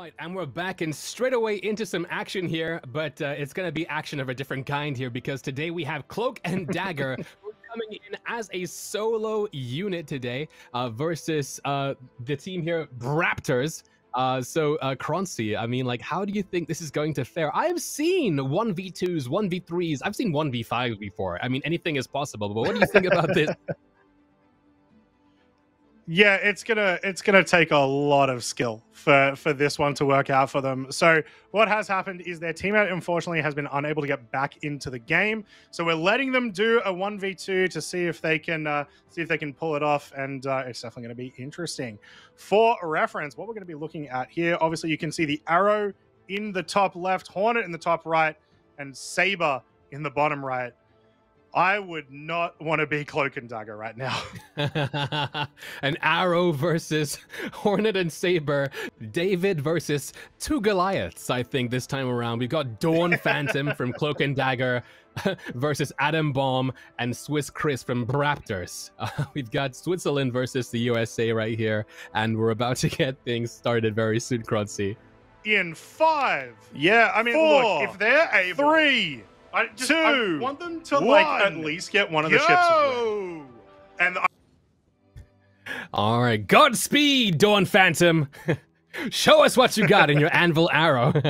Right, and we're back and straight away into some action here, but uh, it's going to be action of a different kind here because today we have Cloak and Dagger coming in as a solo unit today uh, versus uh, the team here, Raptors. Uh, so, uh, Croncy, I mean, like, how do you think this is going to fare? I have seen 1v2s, 1v3s, I've seen 1v5s before. I mean, anything is possible, but what do you think about this? yeah, it's gonna it's gonna take a lot of skill for for this one to work out for them. So what has happened is their teammate unfortunately has been unable to get back into the game. So we're letting them do a one v two to see if they can uh, see if they can pull it off, and uh, it's definitely going to be interesting. For reference, what we're going to be looking at here, obviously you can see the arrow in the top left, Hornet in the top right, and Saber in the bottom right. I would not want to be Cloak and Dagger right now. An arrow versus Hornet and Saber. David versus two Goliaths, I think, this time around. We've got Dawn Phantom from Cloak and Dagger versus Adam Bomb and Swiss Chris from Raptors. Uh, we've got Switzerland versus the USA right here, and we're about to get things started very soon, Croncy. In five. Yeah, I mean, four, look, if they're able. Three I just, two, I want them to one, like at least get one of the go. ships. And I- all right, Godspeed, Dawn Phantom. Show us what you got in your anvil arrow.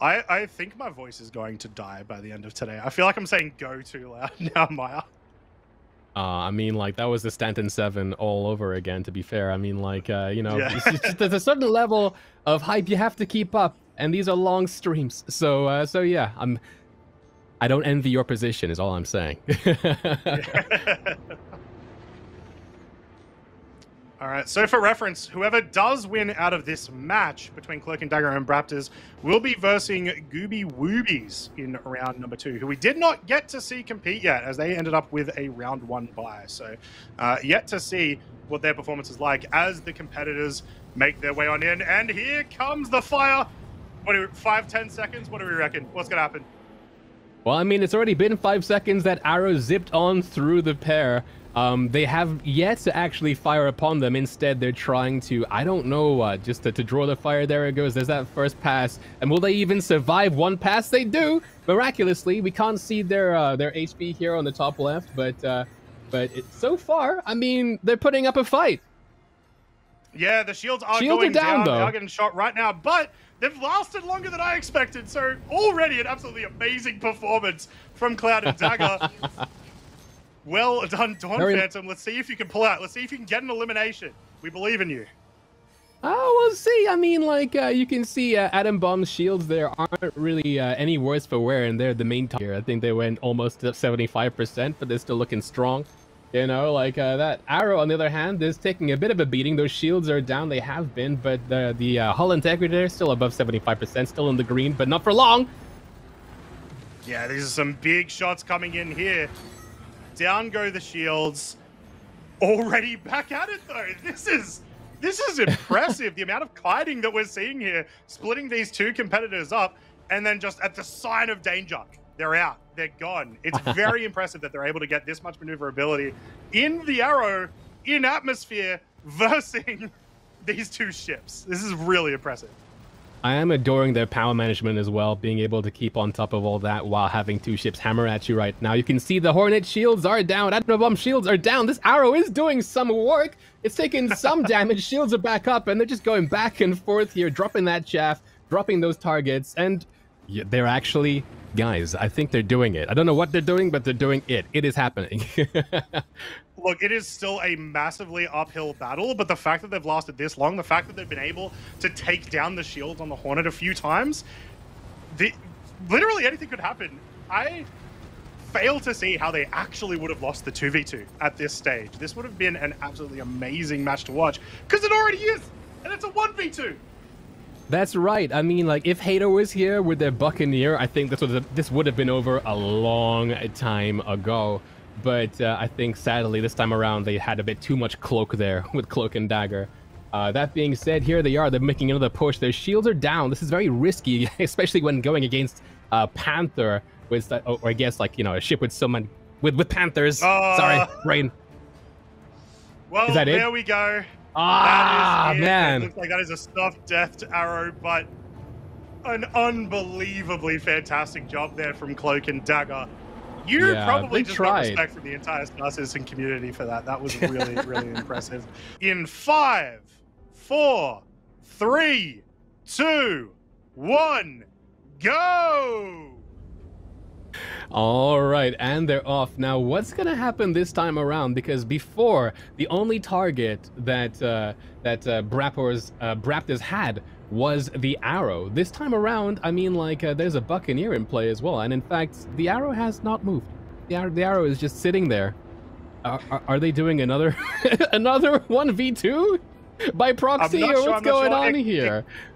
I, I think my voice is going to die by the end of today. I feel like I'm saying go too loud now, Maya. Uh, I mean, like that was the Stanton Seven all over again. To be fair, I mean, like uh, you know, yeah. there's a certain level of hype you have to keep up and these are long streams. So uh, so yeah, I'm. I don't envy your position. Is all I'm saying. all right. So for reference, whoever does win out of this match between Cloak and Dagger and Braptors will be versing Gooby Woobies in round number two, who we did not get to see compete yet, as they ended up with a round one bye. So uh, yet to see what their performance is like as the competitors make their way on in. And here comes the fire what do we, five, ten seconds? What do we reckon? What's gonna happen? Well, I mean, it's already been five seconds. That arrow zipped on through the pair. Um, they have yet to actually fire upon them. Instead, they're trying to, I don't know, uh, just to, to, draw the fire. There it goes. There's that first pass. And will they even survive one pass? They do. Miraculously, we can't see their uh, their HP here on the top left, but uh, but it, so far, I mean, they're putting up a fight. Yeah, the shields are shields going are down, down. Though. They are getting shot right now, but They've lasted longer than I expected, so already an absolutely amazing performance from Cloak and Dagger. well done, Dawn Very... Phantom. Let's see if you can pull out. Let's see if you can get an elimination. We believe in you. Oh, we'll see. I mean, like, uh, you can see uh, Adam Bomb's shields there aren't really uh, any worse for wear, and they're the main here. I think they went almost to 75%, but they're still looking strong. You know, like uh, that arrow, on the other hand, is taking a bit of a beating. Those shields are down. They have been, but the the uh, hull integrity is still above 75%, still in the green, but not for long. Yeah, these are some big shots coming in here. Down go the shields. Already back at it though. This is this is impressive. the amount of kiting that we're seeing here, splitting these two competitors up, and then just at the sign of danger, they're out. They're gone. It's very impressive that they're able to get this much maneuverability in the arrow, in atmosphere, versing these two ships. This is really impressive. I am adoring their power management as well, being able to keep on top of all that while having two ships hammer at you right now. You can see the Hornet shields are down, Bomb shields are down. This arrow is doing some work. It's taking some damage. Shields are back up, and they're just going back and forth here, dropping that chaff, dropping those targets, and they're actually guys, I think they're doing it. I don't know what they're doing, but they're doing it. It is happening. Look, it is still a massively uphill battle, but the fact that they've lasted this long, the fact that they've been able to take down the shields on the Hornet a few times, the, literally anything could happen. I fail to see how they actually would have lost the 2v2 at this stage. This would have been an absolutely amazing match to watch, because it already is, and it's a 1v2. That's right. I mean, like, if Hato was here with their Buccaneer, I think this would have, this would have been over a long time ago. But uh, I think, sadly, this time around, they had a bit too much cloak there with Cloak and Dagger. Uh, that being said, here they are. They're making another push. Their shields are down. This is very risky, especially when going against uh, Panther with, or I guess, like, you know, a ship with someone with, with Panthers. Uh, Sorry, Rain. Well, there it? we go. Ah, That is man. It looks like that is a stuffed death arrow, but an unbelievably fantastic job there from Cloak and Dagger. You Yeah, probably just tried. got respect from the entire Star Citizen community for that. That was really, really impressive. In five, four, three, two, one, go! All right, and they're off. Now, what's going to happen this time around? Because before, the only target that uh, that uh, Brapors, uh, Braptors had was the arrow. This time around, I mean, like, uh, there's a Buccaneer in play as well. And in fact, the arrow has not moved. The arrow, the arrow is just sitting there. Are, are, are they doing another another 1v2 by proxy, not or what's I'm going sure. on here?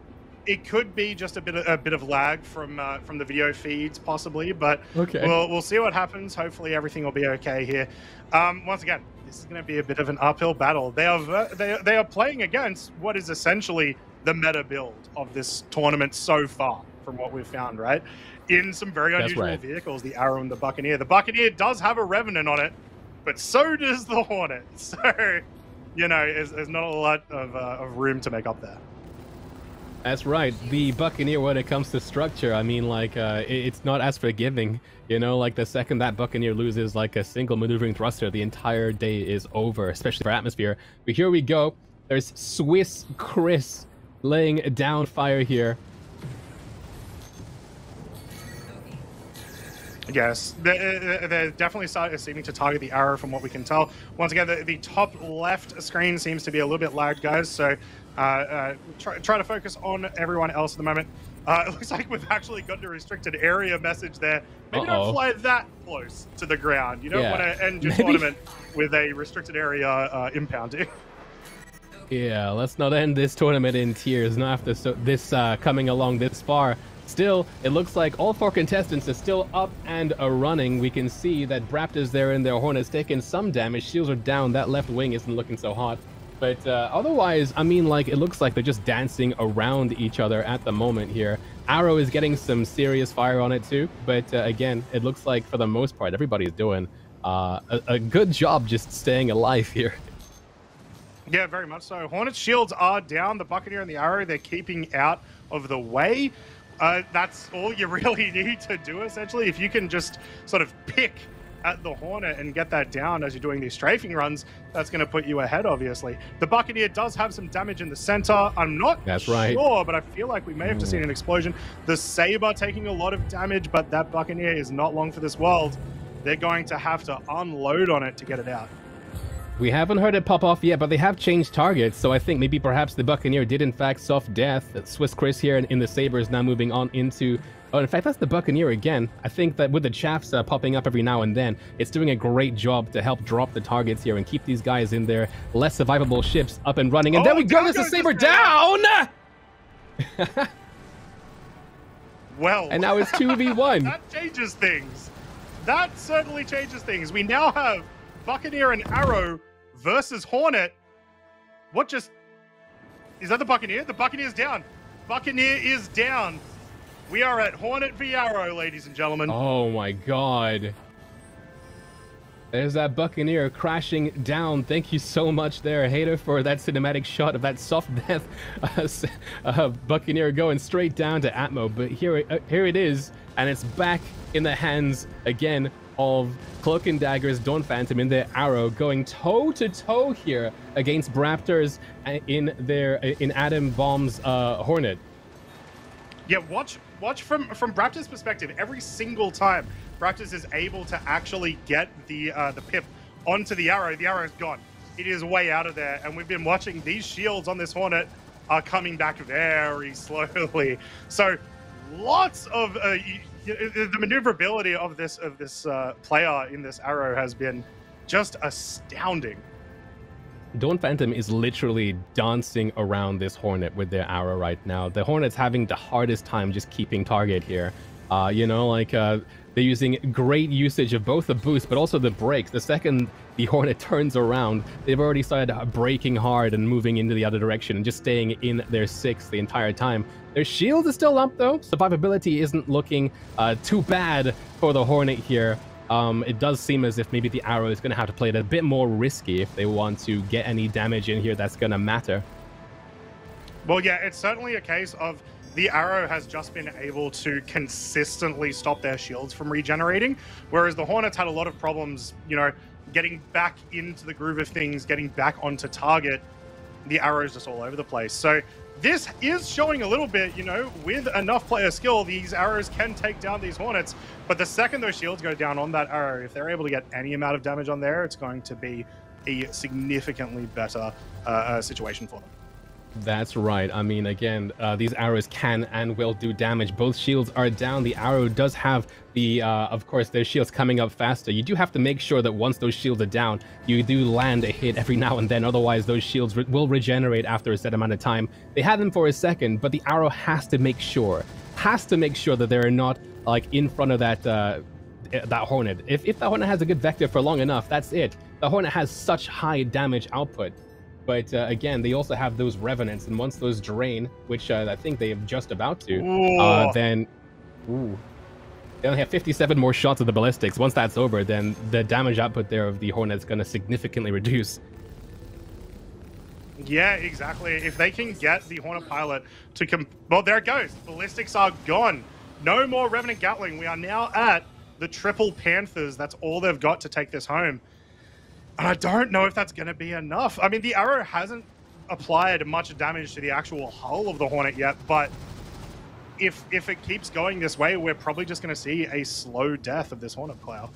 It could be just a bit of, a bit of lag from uh, from the video feeds, possibly, but okay. We'll, we'll see what happens. Hopefully, everything will be okay here. Um, once again, this is going to be a bit of an uphill battle. They are they, they are playing against what is essentially the meta build of this tournament so far, from what we've found. Right, in some very unusual right. vehicles, the Arrow and the Buccaneer. The Buccaneer does have a Revenant on it, but so does the Hornet. So, you know, there's, there's not a lot of, uh, of room to make up there. That's right. The Buccaneer, when it comes to structure, I mean, like, uh, it- it's not as forgiving. You know, like the second that Buccaneer loses like a single maneuvering thruster, the entire day is over, especially for atmosphere. But here we go. There's Swiss Chris laying down fire here. Yes, they're, they're definitely start, seeming to target the arrow from what we can tell. Once again, the, the top left screen seems to be a little bit lagged, guys. So uh, uh, try, try to focus on everyone else at the moment. Uh, it looks like we've actually got a restricted area message there. Maybe Uh-oh. don't fly that close to the ground. You don't Yeah. want to end your Maybe- tournament with a restricted area uh, impounding. Yeah, let's not end this tournament in tears. Not after so, this uh, coming along this far. Still, it looks like all four contestants are still up and a running. We can see that Braptors there in their horn has taken some damage. Shields are down. That left wing isn't looking so hot. But uh, otherwise, I mean, like, it looks like they're just dancing around each other at the moment here. Arrow is getting some serious fire on it too. But uh, again, it looks like for the most part, everybody's doing uh, a, a good job just staying alive here. Yeah, very much so. Hornet's shields are down. The Buccaneer and the Arrow, they're keeping out of the way. Uh, that's all you really need to do, essentially. If you can just sort of pick at the Hornet and get that down as you're doing these strafing runs, that's going to put you ahead, obviously. The Buccaneer does have some damage in the center. I'm not That's sure, right. but I feel like we may have just seen mm. an explosion. The Saber taking a lot of damage, but that Buccaneer is not long for this world. They're going to have to unload on it to get it out. We haven't heard it pop off yet, but they have changed targets, so I think maybe perhaps the Buccaneer did in fact soft death. Swiss Chris here in, in the Saber is now moving on into... Oh, in fact, that's the Buccaneer again. I think that with the chaffs uh, popping up every now and then, it's doing a great job to help drop the targets here and keep these guys in their less survivable ships up and running. And Oh, there we go, there's the Saber Saber. down! Well, And now it's 2v1. that changes things. That certainly changes things. We now have Buccaneer and Arrow versus Hornet. What just is that? The Buccaneer? The Buccaneer's down. Buccaneer is down. We are at Hornet v Arrow, ladies and gentlemen. Oh my god. There's that Buccaneer crashing down. Thank you so much there, Hater, for that cinematic shot of that soft death uh, uh, Buccaneer going straight down to Atmo. But here, uh, here it is, and it's back in the hands again of Cloak and Dagger's Dawn Phantom in their arrow, going toe to toe here against Braptors uh, in their in Adam Bomb's uh, Hornet. Yeah, watch watch from from Raptors' perspective. Every single time Raptors is able to actually get the uh, the pip onto the arrow, the arrow's gone. It is way out of there, and we've been watching these shields on this Hornet are coming back very slowly. So, lots of uh, the maneuverability of this of this uh, player in this arrow has been just astounding. Dawn Phantom is literally dancing around this Hornet with their arrow right now. The Hornet's having the hardest time just keeping target here. Uh, you know, like uh, they're using great usage of both the boost but also the brakes. The second the Hornet turns around, they've already started braking hard and moving into the other direction and just staying in their six the entire time. Their shield is still up though. Survivability isn't looking uh, too bad for the Hornet here. Um, it does seem as if maybe the Arrow is going to have to play it a bit more risky if they want to get any damage in here that's going to matter. Well, yeah, it's certainly a case of the arrow has just been able to consistently stop their shields from regenerating, whereas the Hornets had a lot of problems, you know, getting back into the groove of things, getting back onto target. The arrow's just all over the place. So this is showing a little bit, you know, with enough player skill, these arrows can take down these Hornets. But the second those shields go down on that arrow, if they're able to get any amount of damage on there, it's going to be a significantly better uh, uh situation for them. That's right. I mean, again, uh, these arrows can and will do damage. Both shields are down. The arrow does have the, uh, of course, their shields coming up faster. You do have to make sure that once those shields are down, you do land a hit every now and then. Otherwise, those shields re will regenerate after a set amount of time. They had them for a second, but the arrow has to make sure, has to make sure that they're not like in front of that uh, that hornet. If if that hornet has a good vector for long enough, that's it. The hornet has such high damage output but uh, again, they also have those revenants, and once those drain, which uh, I think they have just about to, uh, then ooh, they only have 57 more shots of the ballistics. Once that's over, then the damage output there of the Hornet's going to significantly reduce. Yeah, exactly. If they can get the Hornet pilot to come, well, there it goes. Ballistics are gone. No more Revenant Gatling. We are now at the triple Panthers. That's all they've got to take this home. And I don't know if that's going to be enough. I mean, the arrow hasn't applied much damage to the actual hull of the Hornet yet, but if if it keeps going this way, we're probably just going to see a slow death of this Hornet Cloud.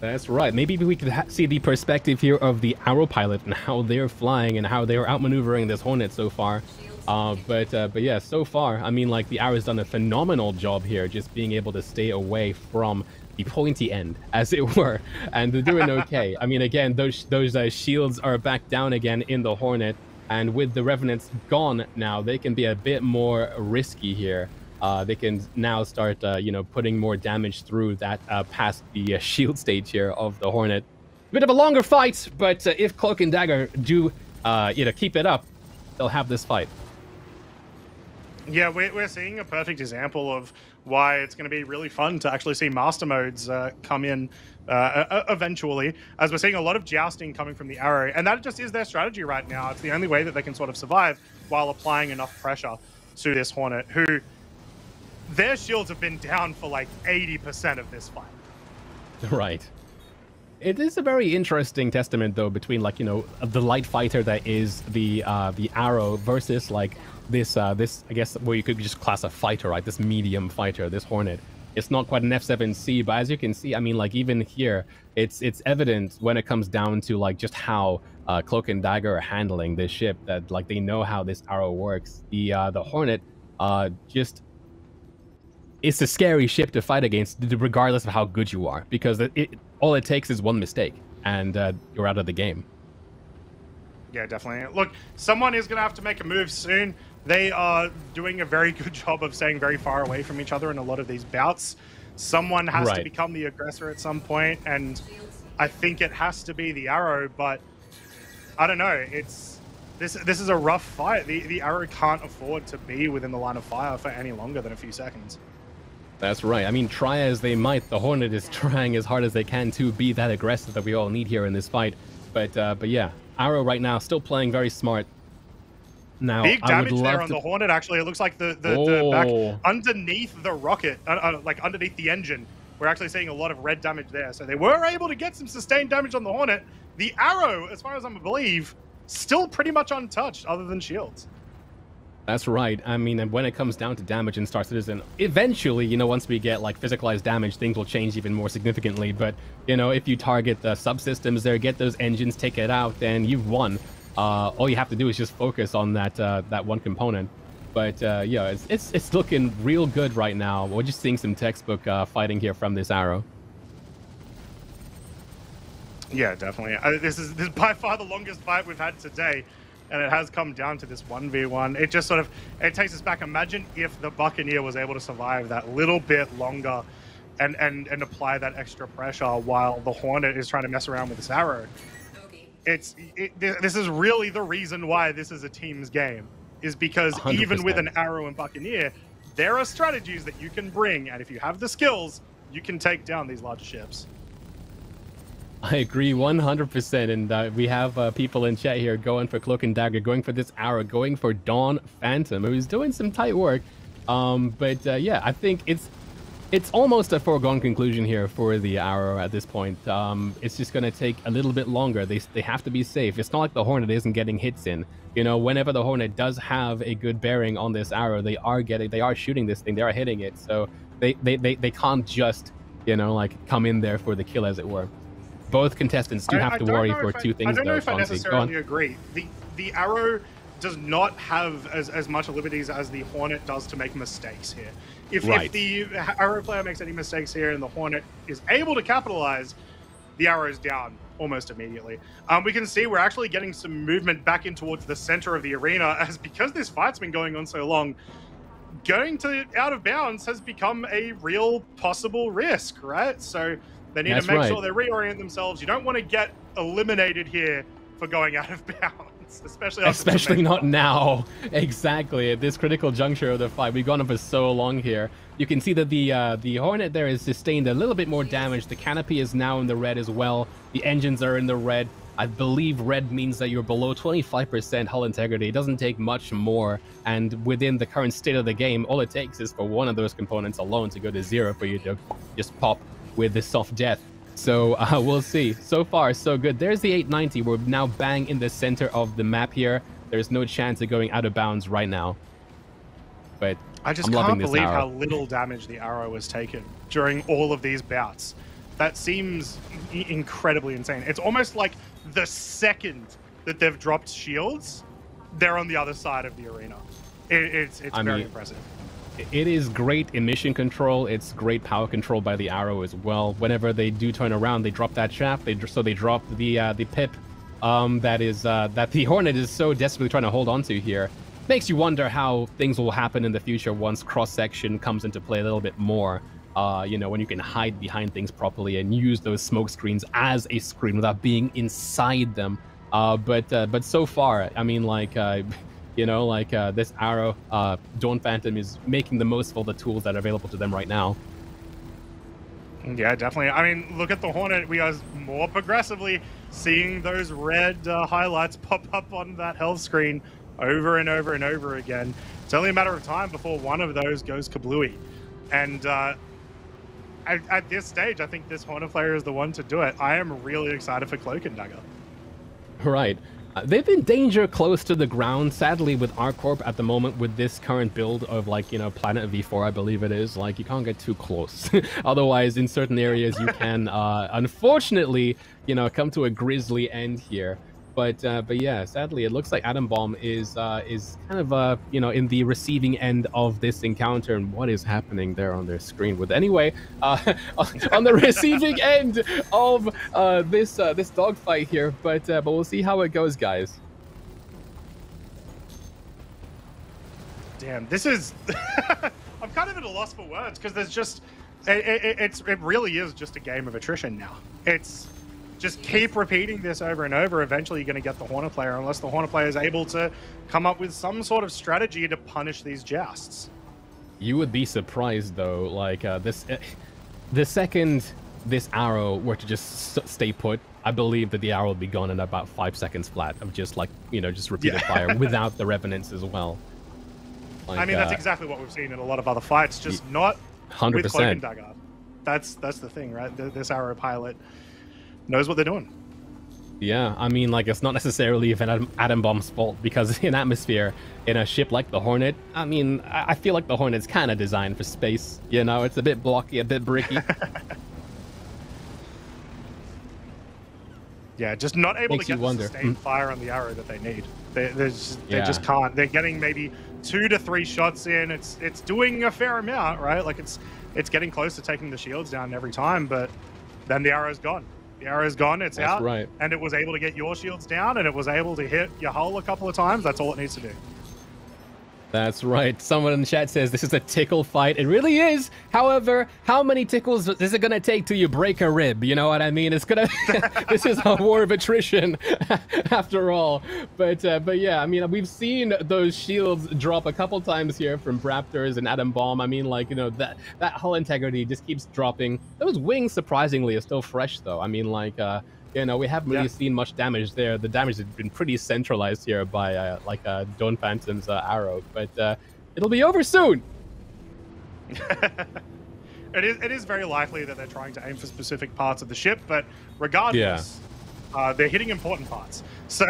That's right. Maybe we could see the perspective here of the arrow pilot and how they're flying and how they're outmaneuvering this Hornet so far. Uh, but uh, but yeah, so far, I mean, like the arrow's done a phenomenal job here, just being able to stay away from the pointy end, as it were, and they're doing okay. I mean, again, those those uh, shields are back down again in the Hornet, and with the Revenants gone now, they can be a bit more risky here. Uh, they can now start, uh, you know, putting more damage through that uh, past the uh, shield stage here of the Hornet. Bit of a longer fight, but uh, if Cloak and Dagger do, you know, keep it up, they'll have this fight. Yeah, we're, we're seeing a perfect example of why it's going to be really fun to actually see master modes uh, come in uh, eventually, as we're seeing a lot of jousting coming from the arrow, and that just is their strategy right now. It's the only way that they can sort of survive while applying enough pressure to this Hornet, who their shields have been down for like 80% of this fight. Right. It is a very interesting testament, though, between like you know the light fighter that is the uh, the arrow versus like this uh, this I guess where you could just class a fighter, right? This medium fighter, this Hornet. It's not quite an F7C, but as you can see, I mean, like even here, it's it's evident when it comes down to like just how uh, Cloak and Dagger are handling this ship that like they know how this arrow works. The uh, the Hornet uh, just it's a scary ship to fight against, regardless of how good you are, because it, it all it takes is one mistake and uh, you're out of the game. Yeah, definitely. Look, someone is going to have to make a move soon. They are doing a very good job of staying very far away from each other in a lot of these bouts. Someone has right. to become the aggressor at some point, and I think it has to be the arrow. But I don't know. It's this. This is a rough fight. The the arrow can't afford to be within the line of fire for any longer than a few seconds. That's right. I mean, try as they might, the Hornet is trying as hard as they can to be that aggressive that we all need here in this fight. But uh, but yeah, Arrow right now still playing very smart. Now, Big damage there on to... the Hornet, actually. It looks like the, the, oh. the back underneath the rocket, uh, uh, like underneath the engine, we're actually seeing a lot of red damage there. So they were able to get some sustained damage on the Hornet. The Arrow, as far as I believe, still pretty much untouched other than shields. That's right. I mean, when it comes down to damage in Star Citizen, eventually, you know, once we get like physicalized damage, things will change even more significantly. But you know, if you target the subsystems there, get those engines, take it out, then you've won uh, all you have to do is just focus on that uh, that one component. But uh, yeah, it's, it's, it's looking real good right now. We're just seeing some textbook uh, fighting here from this arrow. Yeah, definitely. this is this is by far the longest fight we've had today, and it has come down to this one v one. It just sort of it takes us back. Imagine if the Buccaneer was able to survive that little bit longer. And, and, and apply that extra pressure while the Hornet is trying to mess around with this arrow it's it, this is really the reason why this is a team's game is because 100%. even with an arrow and buccaneer there are strategies that you can bring and if you have the skills you can take down these larger ships I agree 100%. And uh, we have uh, people in chat here going for Cloak and Dagger, going for this arrow, going for Dawn Phantom, who's doing some tight work. Um, but uh, yeah, I think it's it's almost a foregone conclusion here for the arrow at this point. Um, it's just going to take a little bit longer. They, they have to be safe. It's not like the Hornet isn't getting hits in. You know, whenever the Hornet does have a good bearing on this arrow, they are getting, they are shooting this thing, they are hitting it. So they, they, they, they can't just, you know, like come in there for the kill, as it were. Both contestants do have I, to worry for I, two things. I don't know if I necessarily agree. The the arrow does not have as, as much liberties as the Hornet does to make mistakes here. If, right. if the arrow player makes any mistakes here and the Hornet is able to capitalize, the arrow is down almost immediately. Um, we can see we're actually getting some movement back in towards the center of the arena as because this fight's been going on so long, going to out of bounds has become a real possible risk, right? So they need That's to make right. sure they reorient themselves. You don't want to get eliminated here for going out of bounds, especially especially not now. Exactly at this critical juncture of the fight, we've gone on for so long here. You can see that the uh, the Hornet there has sustained a little bit more damage. The canopy is now in the red as well. The engines are in the red. I believe red means that you're below 25% hull integrity. It doesn't take much more. And within the current state of the game, all it takes is for one of those components alone to go to zero for you to just pop with the soft death. So uh, we'll see. So far, so good. There's the 890. We're now bang in the center of the map here. There's no chance of going out of bounds right now. But I just I'm can't believe how little damage the arrow has taken during all of these bouts. That seems incredibly insane. It's almost like the second that they've dropped shields, they're on the other side of the arena. It, it's it's very mean, impressive it is great emission control. It's great power control by the arrow as well. Whenever they do turn around, they drop that chaff. They so they drop the uh, the pip um, that is uh, that the Hornet is so desperately trying to hold on to here. Makes you wonder how things will happen in the future once cross section comes into play a little bit more. Uh, you know, when you can hide behind things properly and use those smoke screens as a screen without being inside them. Uh, but uh, but so far, I mean, like uh, you know, like uh, this arrow, uh, Dawn Phantom is making the most of all the tools that are available to them right now. Yeah, definitely. I mean, look at the Hornet. We are more progressively seeing those red uh, highlights pop up on that health screen over and over and over again. It's only a matter of time before one of those goes kablooey. And uh, at, at, this stage, I think this Hornet player is the one to do it. I am really excited for Cloak and Dagger. Right. Uh, they've been danger close to the ground. Sadly, with ArcCorp at the moment, with this current build of like, you know, Planet V4, I believe it is, like, you can't get too close. Otherwise, in certain areas, you can, uh, unfortunately, you know, come to a grisly end here. But uh, but yeah, sadly, it looks like Adam Bomb is uh, is kind of uh, you know in the receiving end of this encounter, and what is happening there on their screen? With anyway, uh, on the receiving end of uh, this uh, this dogfight here, but uh, but we'll see how it goes, guys. Damn, this is. I'm kind of at a loss for words because there's just it, it, it's it really is just a game of attrition now. It's just keep repeating this over and over. Eventually, you're going to get the Hornet player, unless the Hornet player is able to come up with some sort of strategy to punish these jousts. You would be surprised, though. Like uh, this, uh, the second this arrow were to just stay put, I believe that the arrow would be gone in about five seconds flat of just like you know just repeated yeah. fire without the revenants as well. Like, I mean, that's uh, exactly what we've seen in a lot of other fights, just not 100%. with Cloak and Dagger. That's that's the thing, right? This arrow pilot knows what they're doing. Yeah, I mean, like, it's not necessarily even an Atom Bomb's fault because in atmosphere, in a ship like the Hornet, I mean, I feel like the Hornet's kind of designed for space. You know, it's a bit blocky, a bit bricky. yeah, just not able Makes to get the sustained mm. fire on the arrow that they need. They, just, they yeah. just can't. They're getting maybe two to three shots in. It's it's doing a fair amount, right? Like it's it's getting close to taking the shields down every time, but then the arrow's gone. The arrow's gone, it's That's out. right. And it was able to get your shields down and it was able to hit your hull a couple of times. That's all it needs to do. That's right. Someone in the chat says this is a tickle fight. It really is. However, how many tickles is it gonna take till you break a rib? You know what I mean? It's gonna. this is a war of attrition, after all. But uh, but yeah, I mean we've seen those shields drop a couple times here from Raptors and Adam Bomb. I mean like you know that that hull integrity just keeps dropping. Those wings surprisingly are still fresh though. I mean like. uh you know, we haven't really yeah. seen much damage there. The damage has been pretty centralized here by uh, like uh, Dawn Phantom's uh, arrow, but uh, it'll be over soon. it is it is very likely that they're trying to aim for specific parts of the ship, but regardless, yeah. uh, they're hitting important parts. So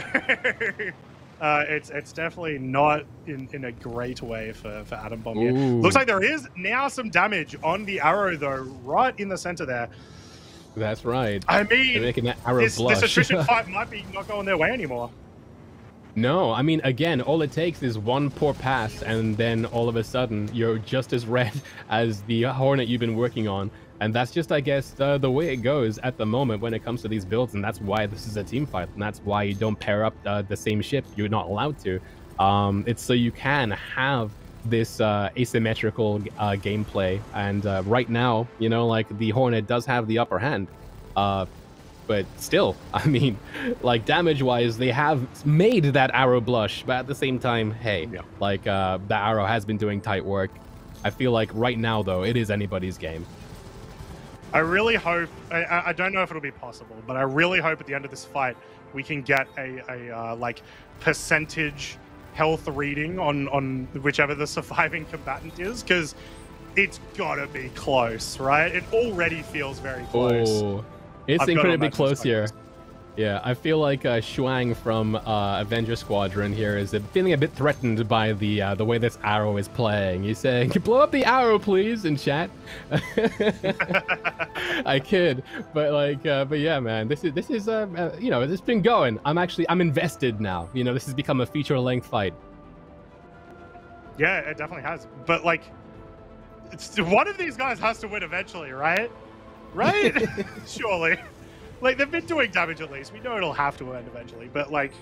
uh, it's it's definitely not in, in a great way for, for Atom Bomb here. Looks like there is now some damage on the arrow though, right in the center there. That's right. I mean, They're making that arrow this, blush. this attrition fight might be not going their way anymore. No, I mean, again, all it takes is one poor pass, and then all of a sudden, you're just as red as the Hornet you've been working on. And that's just, I guess, the, the way it goes at the moment when it comes to these builds. And that's why this is a team fight. And that's why you don't pair up uh, the same ship. You're not allowed to. Um, it's so you can have this uh, asymmetrical uh, gameplay. And uh, right now, you know, like the Hornet does have the upper hand. Uh, but still, I mean, like damage wise, they have made that arrow blush. But at the same time, hey, yeah. like uh, the arrow has been doing tight work. I feel like right now, though, it is anybody's game. I really hope, I, I don't know if it'll be possible, but I really hope at the end of this fight, we can get a, a uh, like percentage health reading on on whichever the surviving combatant is because it's gotta be close right? It already feels very close. Oh, it's I've incredibly close here yeah, I feel like uh, Shuang from uh, Avenger Squadron here is feeling a bit threatened by the uh, the way this arrow is playing. He's saying, "Blow up the arrow, please," in chat. I kid, but like, uh, but yeah, man, this is this is uh, uh, you know, it's been going. I'm actually I'm invested now. You know, this has become a feature length fight. Yeah, it definitely has. But like, one of these guys has to win eventually, right? Right? Surely like they've been doing damage at least. We know it'll have to end eventually, but like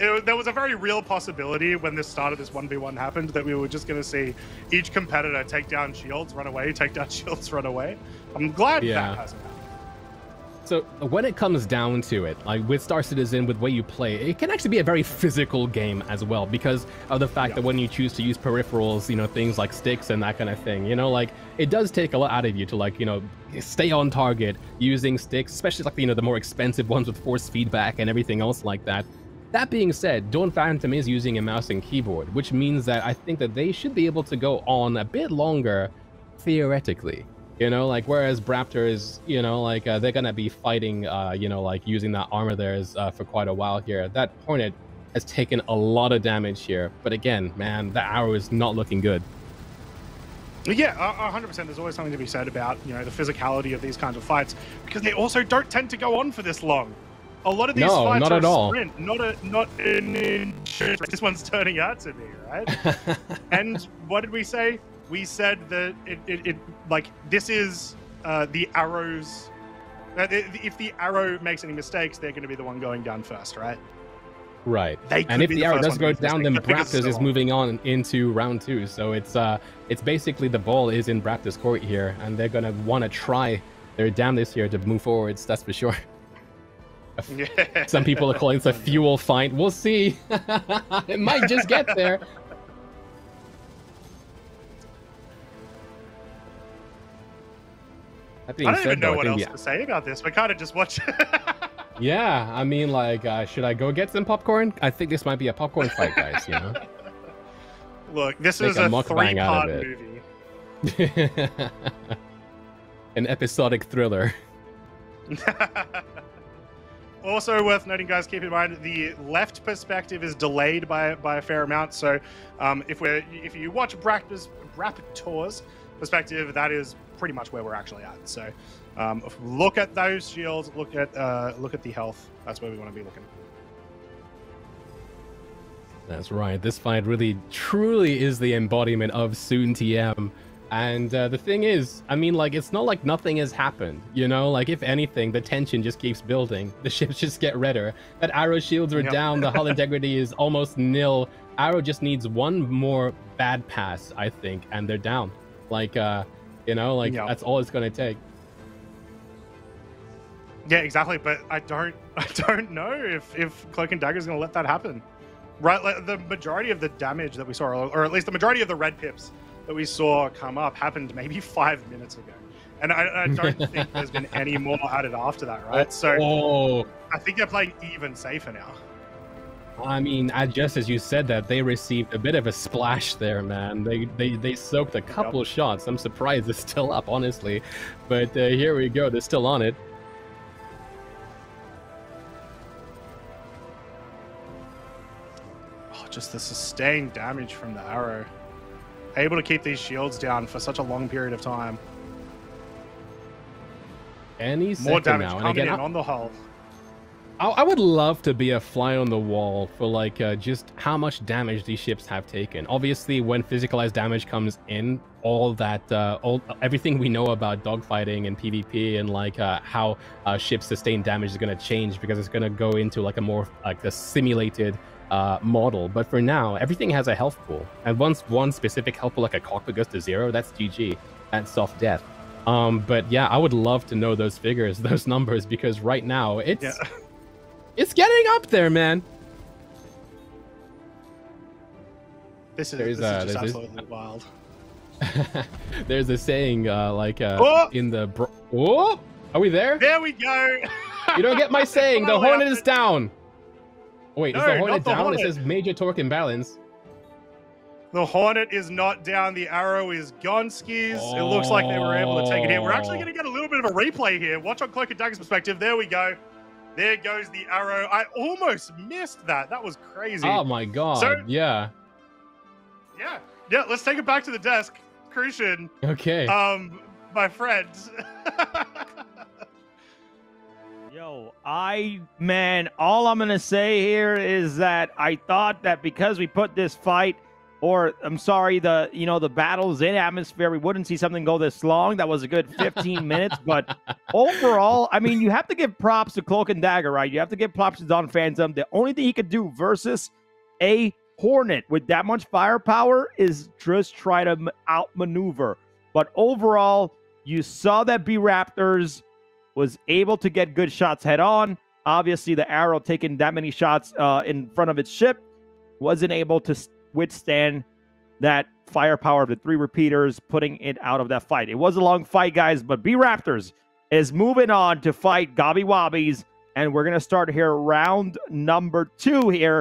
it, there was a very real possibility when this started, this 1v1 happened, that we were just going to see each competitor take down shields, run away, take down shields, run away. I'm glad yeah. that hasn't happened. So when it comes down to it, like with Star Citizen, with the way you play, it can actually be a very physical game as well because of the fact yeah. that when you choose to use peripherals, you know, things like sticks and that kind of thing, you know, like it does take a lot out of you to like, you know, stay on target using sticks, especially like, you know, the more expensive ones with force feedback and everything else like that. That being said, Dawn Phantom is using a mouse and keyboard, which means that I think that they should be able to go on a bit longer, theoretically. You know, like whereas Braptor is, you know, like uh, they're gonna be fighting, uh, you know, like using that armor theirs uh, for quite a while here. That Hornet has taken a lot of damage here, but again, man, the arrow is not looking good. Yeah, hundred percent. There's always something to be said about you know the physicality of these kinds of fights because they also don't tend to go on for this long. A lot of these no, fights not are at all. sprint, not a not in this one's turning out to be right. and what did we say? We said that it, it, it like this is uh, the arrows. Uh, if the arrow makes any mistakes, they're going to be the one going down first, right? Right. and if the, the arrow does go down, then Braptors is moving on into round two. So it's uh, it's basically the ball is in Braptors' court here, and they're gonna want to try their damnedest here to move forwards. That's for sure. Some people are calling this a fuel fight. We'll see. it might just get there. I don't even know what else to say about this. We kind of just watch. yeah, I mean, like, uh, should I go get some popcorn? I think this might be a popcorn fight, guys. You know. Look, this Make is a, a three-part movie. An episodic thriller. also worth noting, guys, keep in mind the left perspective is delayed by by a fair amount. So, um, if we're if you watch Braptor's Raptor's perspective, that is pretty much where we're actually at. So um, look at those shields, look at uh, look at the health. That's where we want to be looking. That's right. This fight really, truly is the embodiment of Soon TM. And uh, the thing is, I mean, like, it's not like nothing has happened, you know? Like, if anything, the tension just keeps building. The ships just get redder. That arrow shields are Yep. down. The hull integrity is almost nil. Arrow just needs one more bad pass, I think, and they're down. Like, uh, you know, like, Yep. that's all it's going to take. Yeah, exactly. But I don't, I don't know if if Cloak and Dagger is going to let that happen. Right, like the majority of the damage that we saw, or at least the majority of the red pips that we saw come up, happened maybe five minutes ago, and I, I don't think there's been any more added after that. Right, so Oh, I think they're playing even safer now. I mean, I, just as you said that, they received a bit of a splash there, man. They they, they soaked a couple shots. I'm surprised it's still up, honestly. But uh, here we go. They're still on it. Oh, just the sustained damage from the arrow. Able to keep these shields down for such a long period of time. Any More damage now. And coming again, in on the hull. I, I would love to be a fly on the wall for like uh, just how much damage these ships have taken. Obviously, when physicalized damage comes in, all that, uh, all everything we know about dogfighting and PvP and like uh, how uh, ships sustain damage is going to change because it's going to go into like a more like a simulated uh, model. But for now, everything has a health pool, and once one specific health pool like a cockpit goes to zero, that's GG. That's soft death. Um, but yeah, I would love to know those figures, those numbers, because right now it's Yeah. it's getting up there, man. This is, There's, this uh, is just there's- absolutely wild. There's a saying uh, like uh, Oh! in the bro- oh, are we there? There we go. You don't get my saying. The Hornet up is down. Wait, is the Hornet the down? Hornet. It says major torque imbalance. The Hornet is not down. The arrow is gone, skis. It looks like they were able to take it here. We're actually Oh. going to get a little bit of a replay here. Watch on Cloak and Dagger's perspective. There we go. There goes the arrow. I almost missed that. That was crazy. Oh my god. So- yeah. yeah. Yeah, let's take it back to the desk. Crucian, Okay. um, my friend. Yo, I man, all I'm gonna say here is that I thought that because we put this fight, or I'm sorry, the you know the battles in atmosphere, we wouldn't see something go this long. That was a good 15 minutes, but overall, I mean, you have to give props to Cloak and Dagger, right? You have to give props to Don Phantom. The only thing he could do versus a Hornet with that much firepower is just try to outmaneuver. But overall, you saw that B Raptors was able to get good shots head on. Obviously, the arrow taking that many shots uh, in front of its ship wasn't able to withstand that firepower of the three repeaters, putting it out of that fight. It was a long fight, guys, but B Raptors is moving on to fight Gobby Wobbies, and we're gonna start here round number two here.